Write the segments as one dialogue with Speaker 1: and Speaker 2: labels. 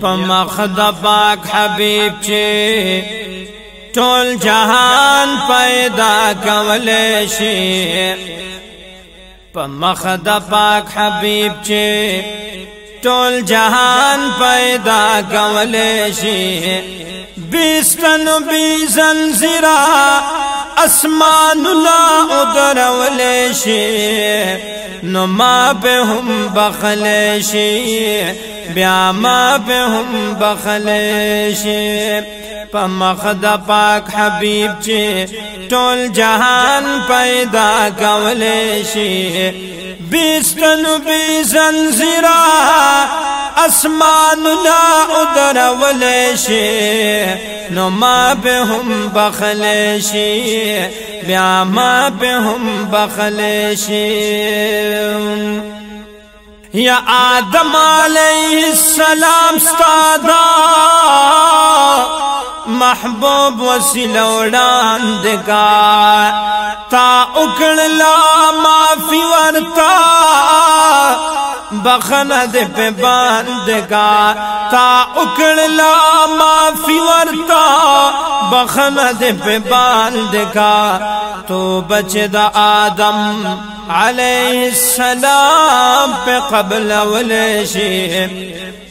Speaker 1: په مخد پاک حبیب چې ټول جهان پیدا کول شي په مخد پاک حبیب چې ټول جهان پیدا کول شي بیستن بی زنزیرا اسمان لا ادرول شي نو ما به هم بخل شي بیا ما به هم بخل شي په مخد پاک حبیب چې ټول جهان پیدا کول شي بیستن بی زنزیرا اسمان لا ادرول شي نو ما به هم بخل شي بیا ما به هم بخل شي یا آدم علیہ السلام ستادا محبوب وسیلہ اڑان دکا تا اکڑ لا ورتا۔ بخنا دے پہ باند تا اکڑ لا معافی ورتا بخنا دے پہ باند تو بچ دا آدم علیہ السلام پہ قبل ولشی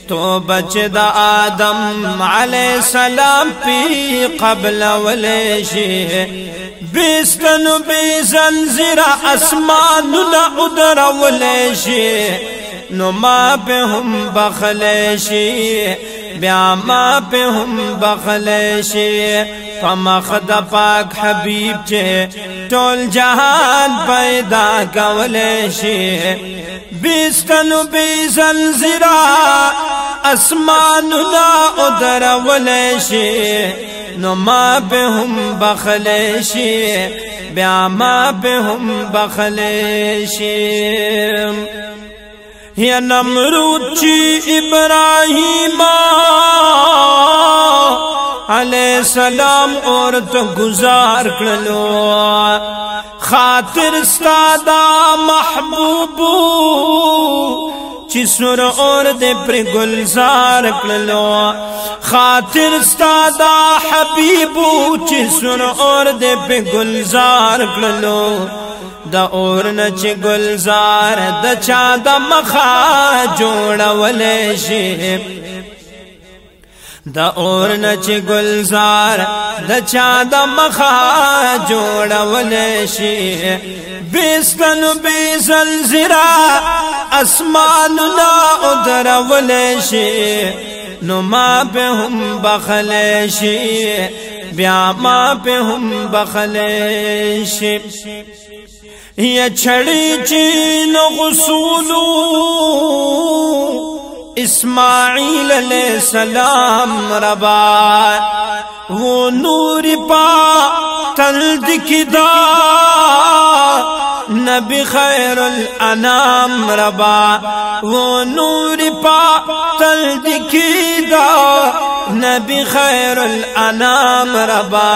Speaker 1: تو بچ دا آدم علیہ السلام پی قبل ولشی بیستن بی زنزیر اسمان نا ادر ولشی نو ما په هم بخل شي بیا ما په هم بخل شي فمخد پاک حبیب چې ټول جهان پیدا کول شي بیستنو بیزل زرا اسماننا ادرول شي نو ما به هم بخل شي بیا ما به هم بخل شي یا نمرود چی ابراہیم علیہ السلام اور تو گزار کرلو خاطر استادا محبوبو چی سر اور دے پر گلزار کرلو خاطر استادا حبیبو چی سر اور دے پر گلزار کرلو د اور نه چې گلزار د چا د مخا جوړول شي د اور نه چې گلزار د چا د مخا جوړول شي بیسکن بیسل زرا اسمان لا ادرول شي نو ما به هم بخل شي بیا ما په هم بخلې شي یا چھڑی چین غسولو، اسماعیل علیہ السلام ربا، وہ نور پا تل دکھدا، نبی خیر الانام ربا، وہ نور پا تل دکھدا۔ نبی خیر الانام ربا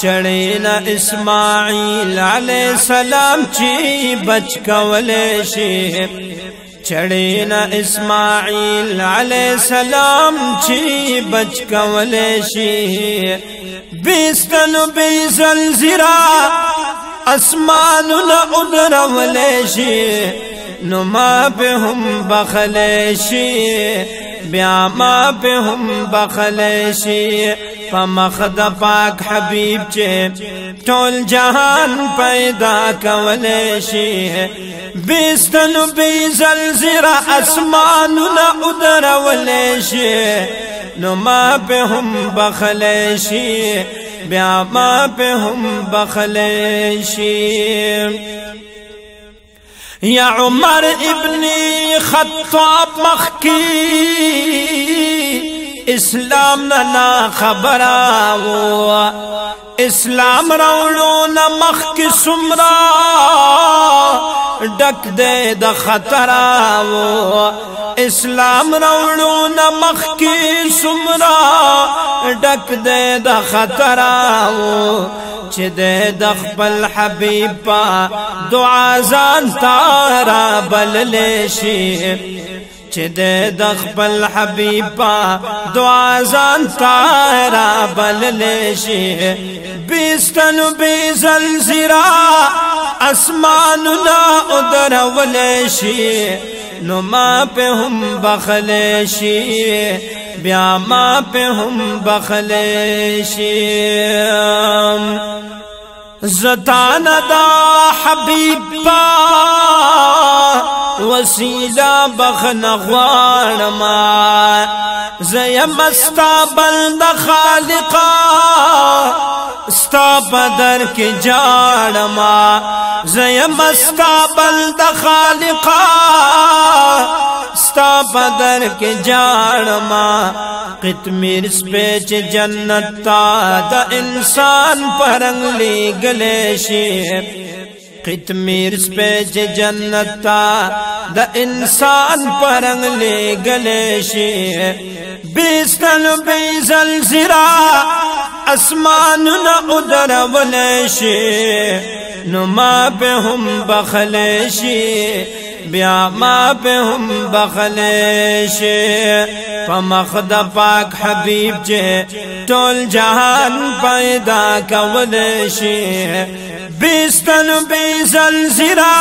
Speaker 1: چڑینا اسماعیل علیہ السلام چی بچ کولے شی چڑینا اسماعیل علیہ السلام چی بچ کولے شی بیستن بی زلزرا اسمان لا ادر ولے شی نما پہ ہم بخلے شی بیا ما په هم بخل شي په مخ د پاک حبیب چې ټول جهان پیدا کول شي بیستنو بی زلزرا اسمانونه ادرول شي نو ما په هم بخل شي بیا ما په هم بخل شي یا عمر ابن خطاب مخکی، اسلام نہ خبر وہ اسلام روڑو نہ مخ کی سمرا ډک دې د خطر او اسلام راوړو نه مخ کې سمرا۔ ډک دې د خطر او چې دې د خپل حبيب دعا ځان تارا بل لشي چې د خپل حبیب دعا ځان تارا بل شي بیستن بی زلزرا اسماننا ادرول شي نو ما په هم بخل شي بیا ما په هم بخل زتان دا حبیب پا وسیلہ بخن غوارما زیم استابل دا خالقا، ستا پدر کی جاڑما زیم استابل دا خالقا ستا بدر کې جاړما قطمیر سپېچ جنت تا د انسان پرنګ لګلې شي قطمیر سپیج جنت تا د انسان پرنګ لګلې شي بیسل بیزل زرا اسمان نه ادر ولې شي نو ما به هم بخلې شي بیا ما په هم بخلش په مخد پاک حبیب چې ټول جهان پیدا کول شي بیستن بیزل زرا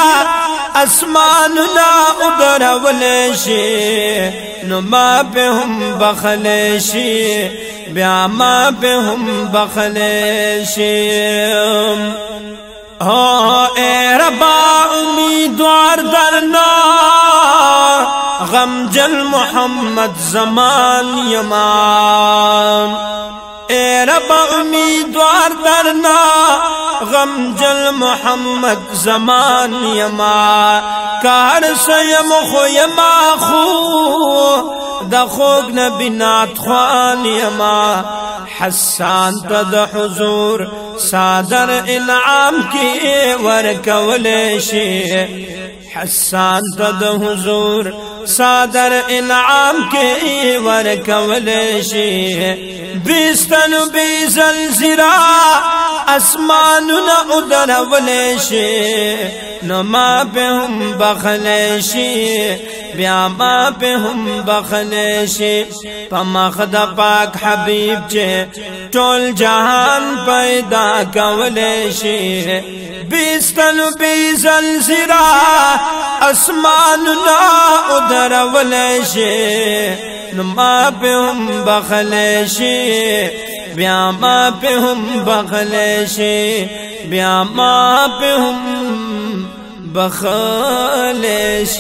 Speaker 1: اسمان نا ادرول شي نو ما په هم بخل شي بیا ما په هم بخل شي شیم اے ربا، امیدوار درنا، غم جل محمد زمان یمان۔ اے ربا، امیدوار درنا، غم جل محمد زمان یما کار سیم خو یما خو دا خوگ نبی نات خوان یما حسان تا دا حضور صادر انعام کی ورکول شی حسان تا دا حضور صادر انعام کی ورکول شی بیستن بیزل زرا اسماننا ادرول شی نما پہ ہم بخل شی بیا ما په هم بخل شي په مخ د پاک حبيب چې ټول جهان پیدا کول شي بیستل بیزل زرا اسمان نا ادرول شي نما په هم بخل شي بیا ما په هم بخل شي بیا ما په هم بخالشی